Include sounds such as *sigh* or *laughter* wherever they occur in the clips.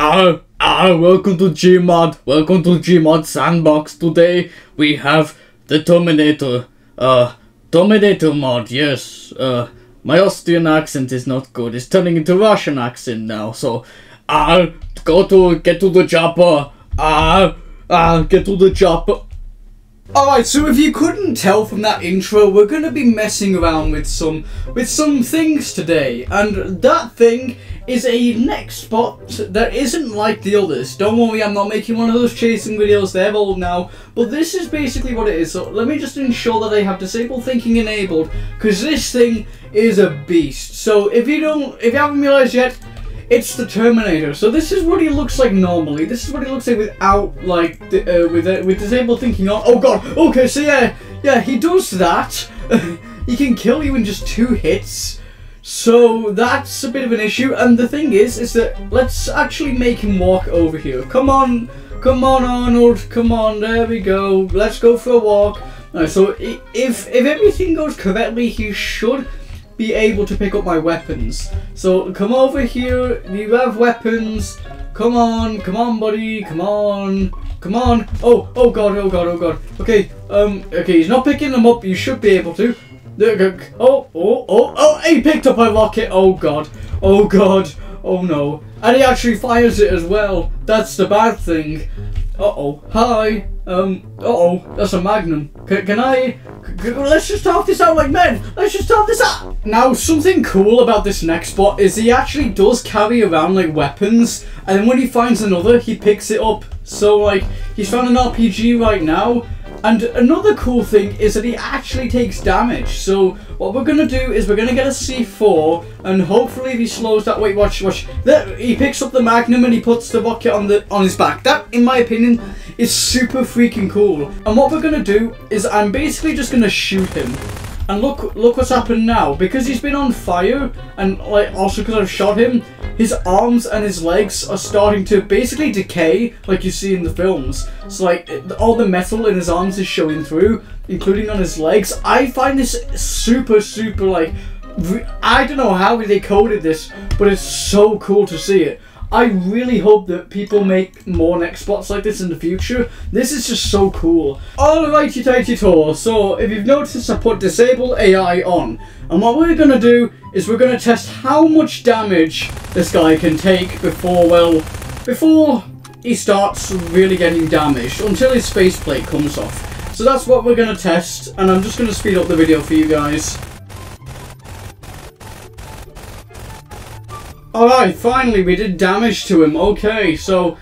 Ah, ah, welcome to Gmod. Welcome to Gmod Sandbox. Today we have the Terminator. Uh, Terminator mod, yes. Uh, my Austrian accent is not good. It's turning into Russian accent now. So, ah, go to, get to the chopper. Ah, ah, get to the chopper. Alright, so if you couldn't tell from that intro, we're gonna be messing around with some with some things today, and that thing is a nextbot that isn't like the others. Don't worry, I'm not making one of those chasing videos, they're old now, but this is basically what it is. So let me just ensure that I have disabled thinking enabled, because this thing is a beast. So if you don't, if you haven't realized yet, it's the Terminator. So this is what he looks like normally. This is what he looks like without, like, uh, with uh, with disabled thinking on. Oh god. Okay. So yeah, yeah, he does that. *laughs* he can kill you in just two hits. So that's a bit of an issue. And the thing is, is that let's actually make him walk over here. Come on, come on, Arnold. Come on. There we go. Let's go for a walk. Right, so if if everything goes correctly, he should be able to pick up my weapons. So come over here, you have weapons. Come on, come on buddy, come on. Come on. Oh, oh god, oh god, oh god. Okay, um, okay, he's not picking them up, you should be able to. Oh, oh, oh, oh, he picked up my rocket. Oh god, oh god, oh no. And he actually fires it as well. That's the bad thing. Uh-oh. Hi. Um, uh-oh. That's a magnum. C can I... let's just talk this out like men. Let's just talk this out. Now, something cool about this nextbot is he actually does carry around, like, weapons. And then when he finds another, he picks it up. So, like, he's found an RPG right now. And another cool thing is that he actually takes damage. So what we're going to do is we're going to get a C4 and hopefully if he slows that, wait, watch, watch. He picks up the Magnum and he puts the rocket on, the, on his back. That, in my opinion, is super freaking cool. And what we're going to do is I'm basically just going to shoot him. And look, look what's happened now. Because he's been on fire, and like also because I've shot him, his arms and his legs are starting to basically decay, like you see in the films. So like all the metal in his arms is showing through, including on his legs. I find this super, super like I don't know how they coded this, but it's so cool to see it. I really hope that people make more nextbots like this in the future. This is just so cool. Alrighty tighty tour, so if you've noticed I put disable AI on. And what we're going to do is we're going to test how much damage this guy can take before, well, before he starts really getting damaged, until his faceplate comes off. So that's what we're going to test, and I'm just going to speed up the video for you guys. Alright, finally we did damage to him. Okay, so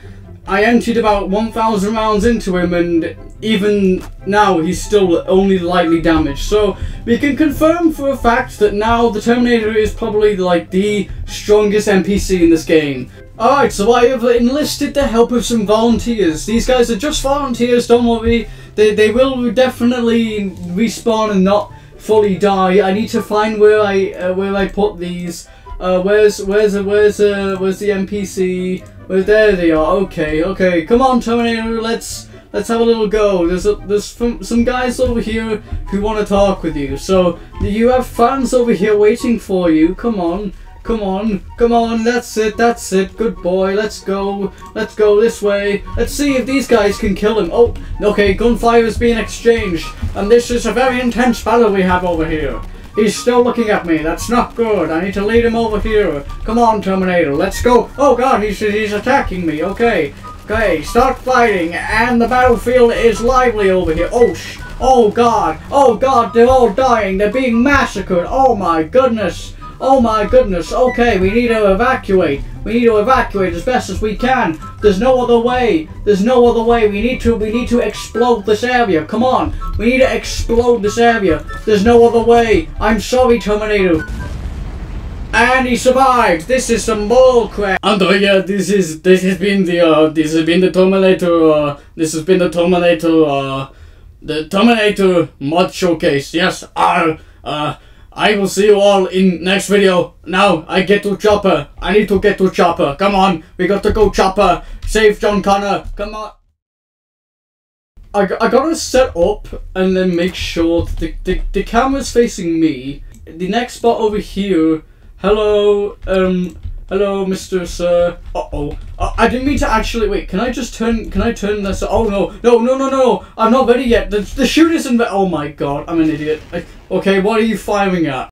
I emptied about 1,000 rounds into him and even now he's still only lightly damaged. So we can confirm for a fact that now the Terminator is probably like the strongest NPC in this game. Alright, so I have enlisted the help of some volunteers. These guys are just volunteers, don't worry. They, they will definitely respawn and not fully die. I need to find where I uh, where I put these uh, where's where's where's uh, where's the NPC? Where there they are. Okay, okay. Come on, Terminator. Let's let's have a little go. There's a, there's some guys over here who want to talk with you. So you have fans over here waiting for you. Come on. Come on, come on, that's it, that's it, good boy, let's go, let's go this way, let's see if these guys can kill him. Oh, okay, gunfire is being exchanged, and this is a very intense battle we have over here. He's still looking at me. That's not good. I need to lead him over here. Come on, Terminator. Let's go. Oh, God. He's, he's attacking me. Okay. Okay. Start fighting. And the battlefield is lively over here. Oh, sh Oh, God. Oh, God. They're all dying. They're being massacred. Oh, my goodness. Oh my goodness, okay, we need to evacuate. We need to evacuate as best as we can. There's no other way. There's no other way. We need to we need to explode this area. Come on. We need to explode this area. There's no other way. I'm sorry, Terminator. And he survived. This is some bull crap. And uh, yeah, this is this has been the uh this has been the Terminator uh this has been the Terminator uh the Terminator mod showcase. Yes, uh uh I will see you all in next video. Now, I get to Chopper. I need to get to Chopper. Come on, we got to go Chopper. Save John Connor. Come on. I, I gotta set up and then make sure the, the, the camera's facing me. The nextbot over here. Hello, um, hello, Mr. Sir. Uh oh. Uh, I didn't mean to actually. Wait, can I just turn? Can I turn this? Oh no, no, no, no, no! I'm not ready yet. The the shoot isn't. re- Oh my god, I'm an idiot. I, okay, what are you firing at?